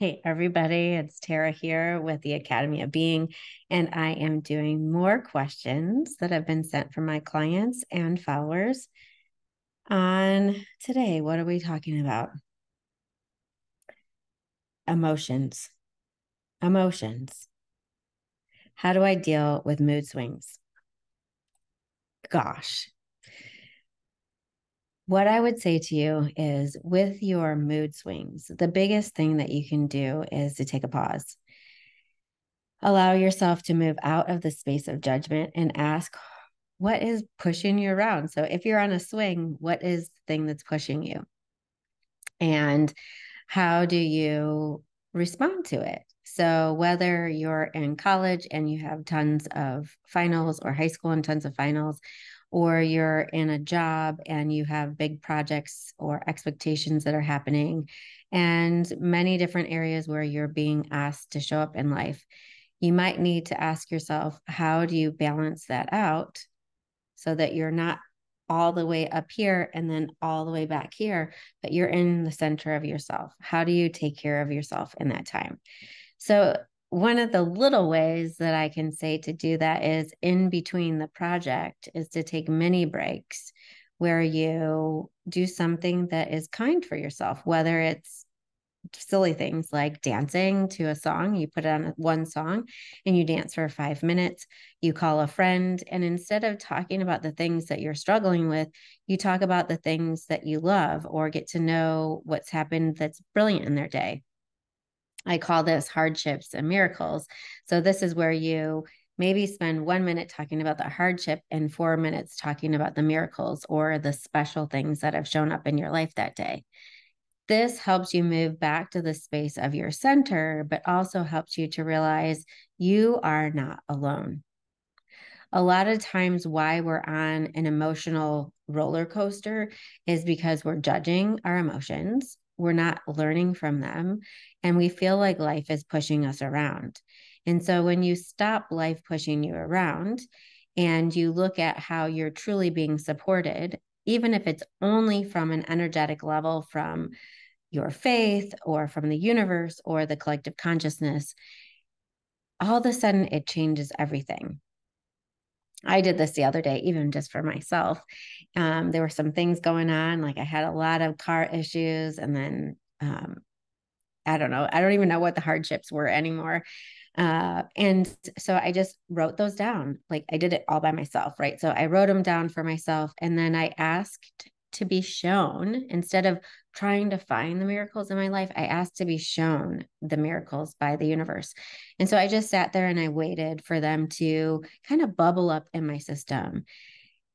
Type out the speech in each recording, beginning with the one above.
Hey, everybody, it's Tara here with the Academy of Being, and I am doing more questions that have been sent from my clients and followers. On today, what are we talking about? Emotions. Emotions. How do I deal with mood swings? Gosh, what I would say to you is with your mood swings, the biggest thing that you can do is to take a pause. Allow yourself to move out of the space of judgment and ask, what is pushing you around? So if you're on a swing, what is the thing that's pushing you? And how do you respond to it? So, whether you're in college and you have tons of finals or high school and tons of finals, or you're in a job and you have big projects or expectations that are happening, and many different areas where you're being asked to show up in life, you might need to ask yourself, how do you balance that out so that you're not all the way up here and then all the way back here, but you're in the center of yourself? How do you take care of yourself in that time? So, one of the little ways that I can say to do that is in between the project is to take mini breaks where you do something that is kind for yourself, whether it's silly things like dancing to a song. You put on one song and you dance for five minutes. You call a friend. And instead of talking about the things that you're struggling with, you talk about the things that you love or get to know what's happened that's brilliant in their day. I call this hardships and miracles. So this is where you maybe spend one minute talking about the hardship and four minutes talking about the miracles or the special things that have shown up in your life that day. This helps you move back to the space of your center, but also helps you to realize you are not alone. A lot of times, why we're on an emotional roller coaster is because we're judging our emotions we're not learning from them and we feel like life is pushing us around. And so when you stop life pushing you around and you look at how you're truly being supported, even if it's only from an energetic level from your faith or from the universe or the collective consciousness, all of a sudden it changes everything. I did this the other day, even just for myself. Um, there were some things going on, like I had a lot of car issues, and then um, I don't know, I don't even know what the hardships were anymore. Uh, and so I just wrote those down. Like I did it all by myself, right? So I wrote them down for myself, and then I asked to be shown instead of trying to find the miracles in my life, I asked to be shown the miracles by the universe. And so I just sat there and I waited for them to kind of bubble up in my system.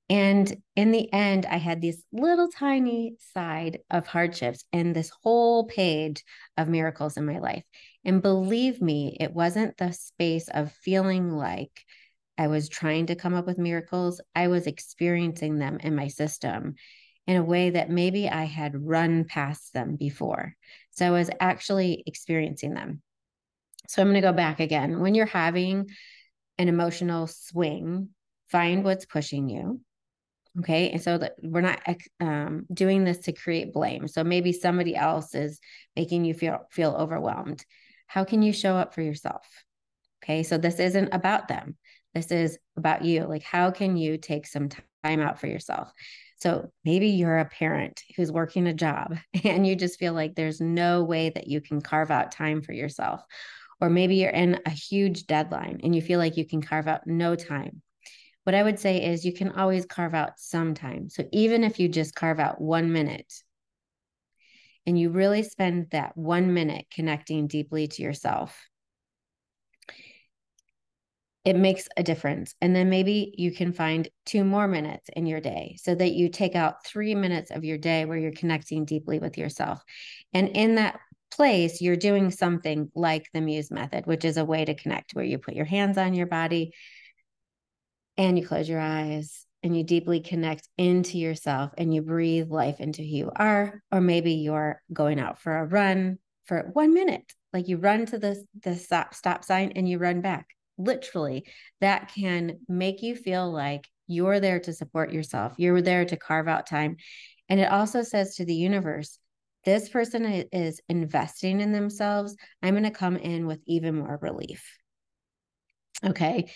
And in the end, I had this little tiny side of hardships and this whole page of miracles in my life. And believe me, it wasn't the space of feeling like I was trying to come up with miracles. I was experiencing them in my system in a way that maybe I had run past them before. So I was actually experiencing them. So I'm going to go back again. When you're having an emotional swing, find what's pushing you. Okay. And so that we're not um, doing this to create blame. So maybe somebody else is making you feel feel overwhelmed. How can you show up for yourself? Okay. So this isn't about them. This is about you. Like, how can you take some time out for yourself? So maybe you're a parent who's working a job and you just feel like there's no way that you can carve out time for yourself. Or maybe you're in a huge deadline and you feel like you can carve out no time. What I would say is you can always carve out some time. So even if you just carve out one minute and you really spend that one minute connecting deeply to yourself, it makes a difference. And then maybe you can find two more minutes in your day so that you take out three minutes of your day where you're connecting deeply with yourself. And in that place, you're doing something like the Muse method, which is a way to connect where you put your hands on your body and you close your eyes and you deeply connect into yourself and you breathe life into who you are. Or maybe you're going out for a run for one minute. Like you run to the, the stop, stop sign and you run back literally that can make you feel like you're there to support yourself you're there to carve out time and it also says to the universe this person is investing in themselves, I'm going to come in with even more relief. Okay.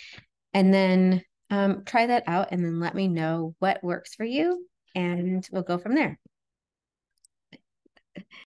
And then um, try that out and then let me know what works for you, and we'll go from there.